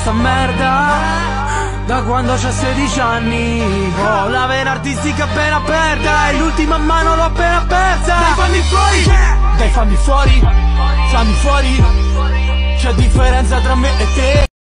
sta merda da quando c'ho 16 anni Ho ah. la vena artistica appena aperta E l'ultima mano l'ho appena persa Dai fammi fuori, dai fammi fuori. Fammi fuori. C'è differenza tra me e